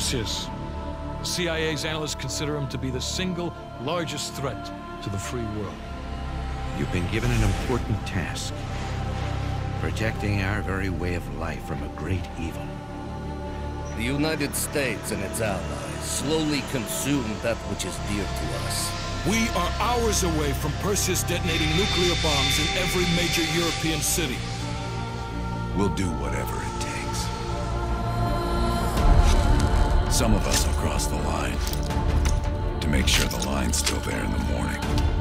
Perseus. The CIA's analysts consider him to be the single largest threat to the free world. You've been given an important task. Protecting our very way of life from a great evil. The United States and its allies slowly consume that which is dear to us. We are hours away from Perseus detonating nuclear bombs in every major European city. We'll do whatever it takes. Some of us will cross the line. To make sure the line's still there in the morning.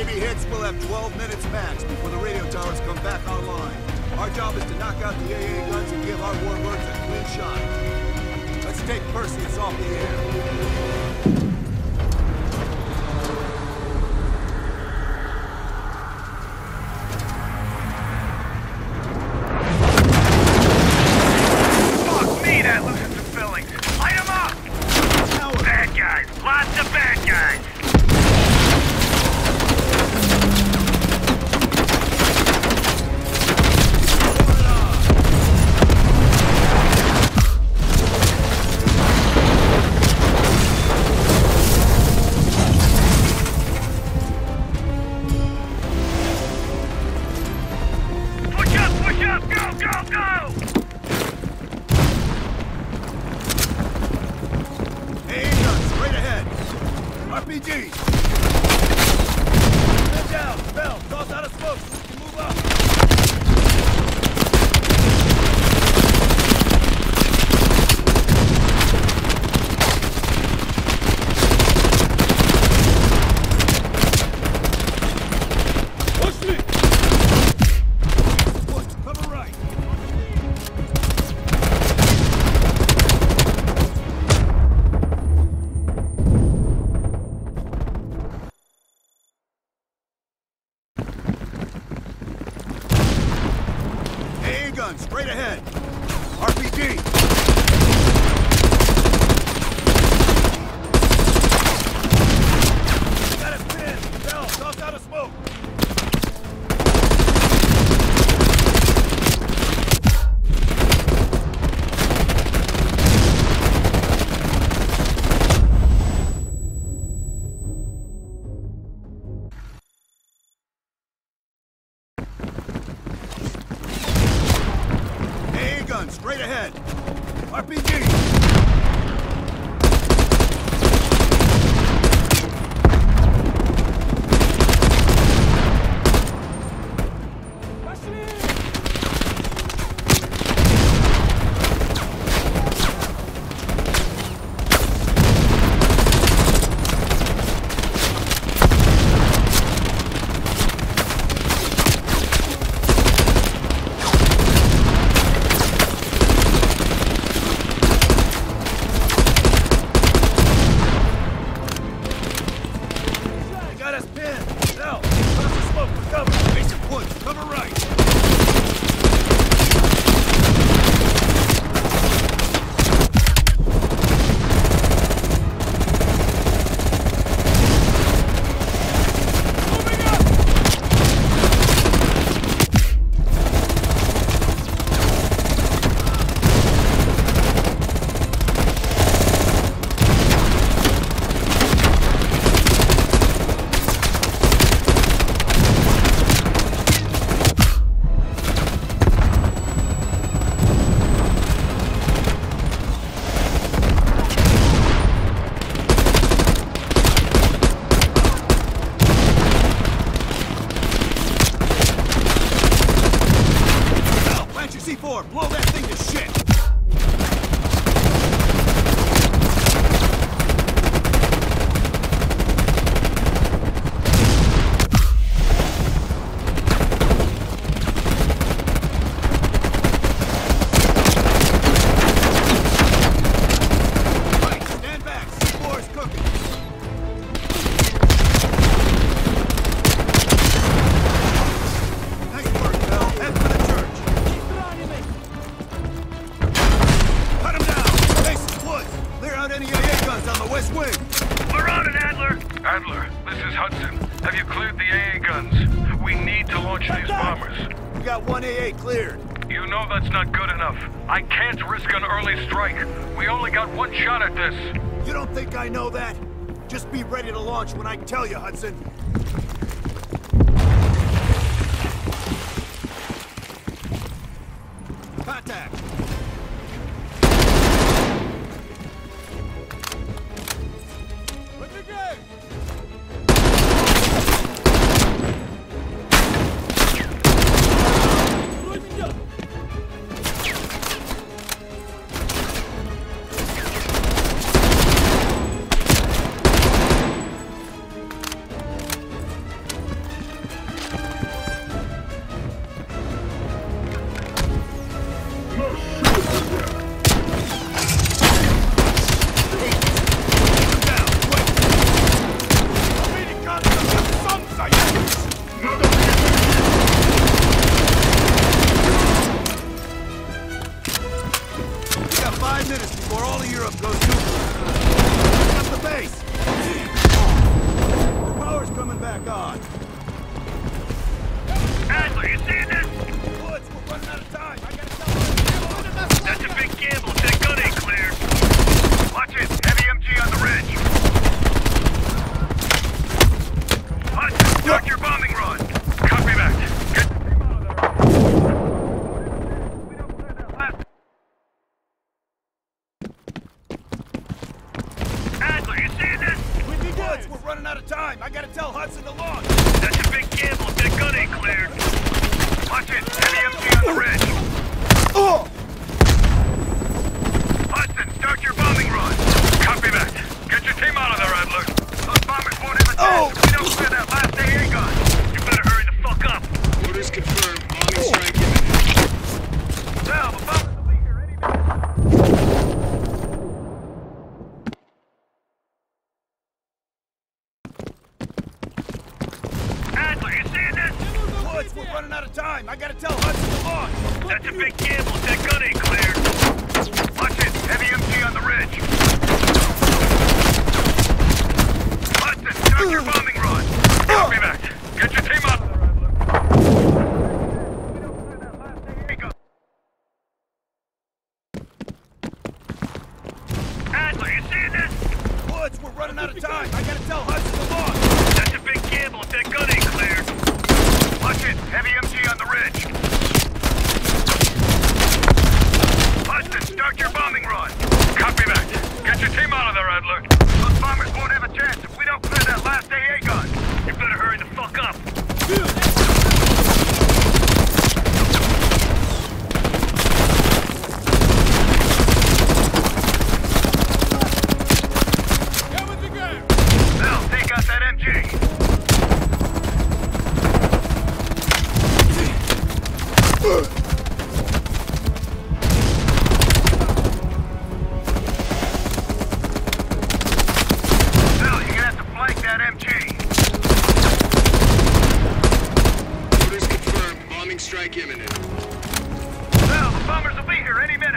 Baby hits, we'll have 12 minutes max before the radio towers come back online. Our job is to knock out the AA guns and give our warbirds a clean shot. Let's take Perseus off the air. straight ahead. RPG! Straight ahead! RPG! We're on it, Adler! Adler, this is Hudson. Have you cleared the AA guns? We need to launch these bombers. We got one AA cleared. You know that's not good enough. I can't risk an early strike. We only got one shot at this. You don't think I know that? Just be ready to launch when I tell you, Hudson. Oh, Strike imminent. Well, the bombers will be here any minute.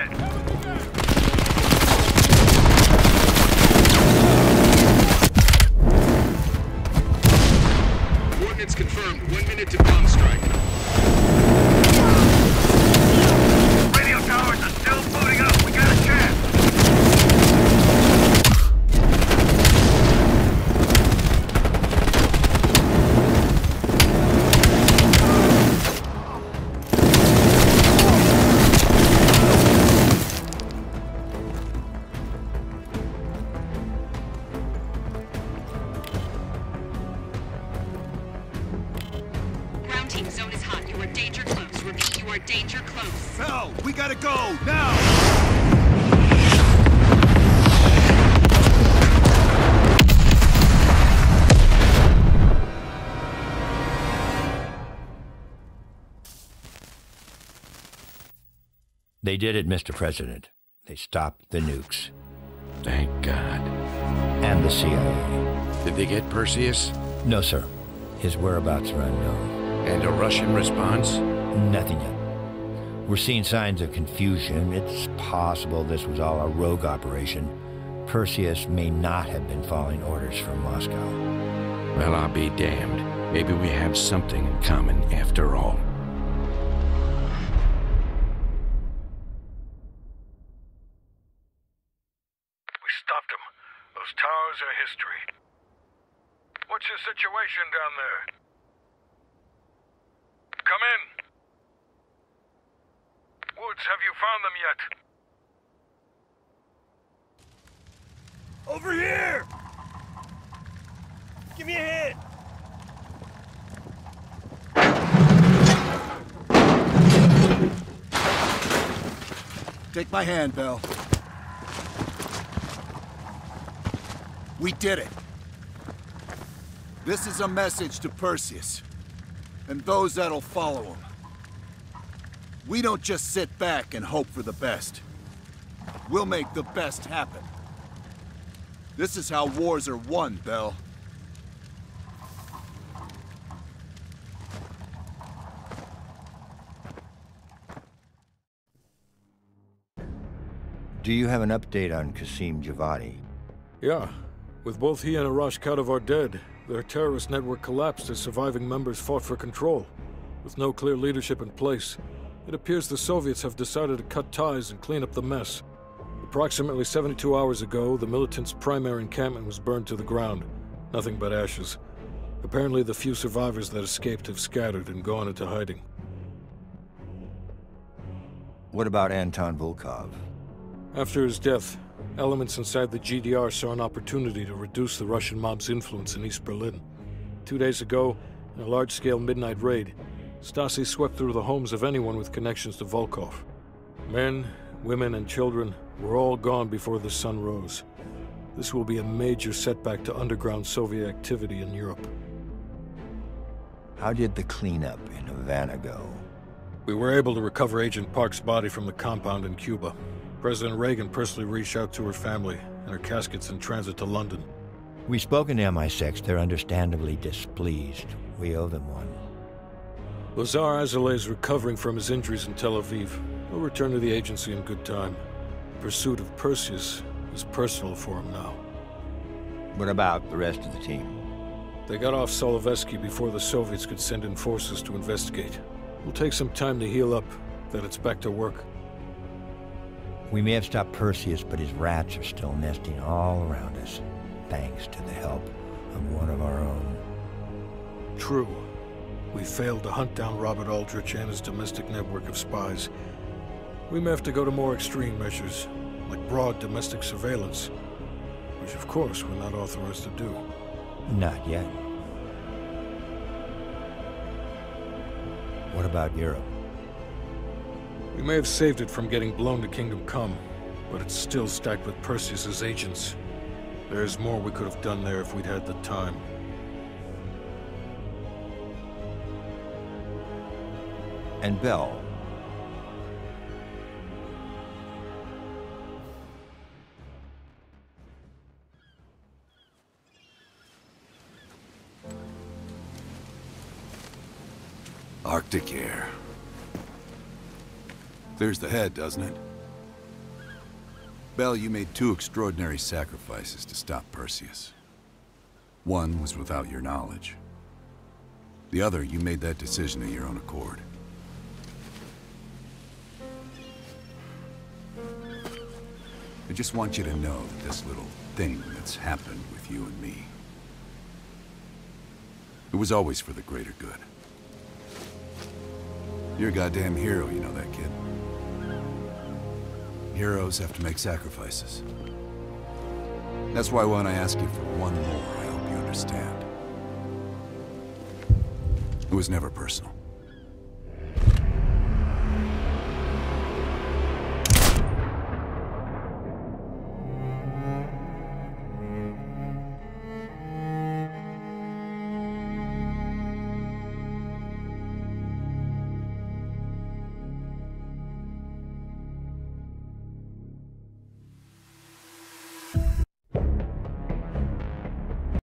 They did it, Mr. President. They stopped the nukes. Thank God. And the CIA. Did they get Perseus? No, sir. His whereabouts are unknown. And a Russian response? Nothing yet. We're seeing signs of confusion. It's possible this was all a rogue operation. Perseus may not have been following orders from Moscow. Well, I'll be damned. Maybe we have something in common after all. We stopped them. Those towers are history. What's your situation down there? Come in. Woods, have you found them yet? Over here! Give me a hit! Take my hand, Bell. We did it. This is a message to Perseus, and those that'll follow him. We don't just sit back and hope for the best. We'll make the best happen. This is how wars are won, Bell. Do you have an update on Qasim Javadi? Yeah. With both he and Arash Kadivar dead, their terrorist network collapsed as surviving members fought for control. With no clear leadership in place, it appears the Soviets have decided to cut ties and clean up the mess. Approximately 72 hours ago, the militants' primary encampment was burned to the ground. Nothing but ashes. Apparently, the few survivors that escaped have scattered and gone into hiding. What about Anton Volkov? After his death, elements inside the GDR saw an opportunity to reduce the Russian mob's influence in East Berlin. Two days ago, in a large-scale midnight raid, Stasi swept through the homes of anyone with connections to Volkov. Men, women, and children were all gone before the sun rose. This will be a major setback to underground Soviet activity in Europe. How did the cleanup in Havana go? We were able to recover Agent Park's body from the compound in Cuba. President Reagan personally reached out to her family, and her casket's in transit to London. We've spoken to MI6. They're understandably displeased. We owe them one. Lazar Azalea is recovering from his injuries in Tel Aviv. He'll return to the agency in good time. Pursuit of Perseus is personal for him now. What about the rest of the team? They got off Solovetsky before the Soviets could send in forces to investigate. It'll take some time to heal up, then it's back to work. We may have stopped Perseus, but his rats are still nesting all around us, thanks to the help of one of our own. True. We failed to hunt down Robert Aldrich and his domestic network of spies. We may have to go to more extreme measures, like broad domestic surveillance, which of course we're not authorized to do. Not yet. What about Europe? We may have saved it from getting blown to Kingdom Come, but it's still stacked with Perseus's agents. There's more we could have done there if we'd had the time. And Bell. Arctic air. Clears the head, doesn't it? Bell, you made two extraordinary sacrifices to stop Perseus. One was without your knowledge. The other, you made that decision of your own accord. I just want you to know that this little thing that's happened with you and me, it was always for the greater good. You're a goddamn hero, you know that, kid. Heroes have to make sacrifices. That's why when I ask you for one more, I hope you understand. It was never personal.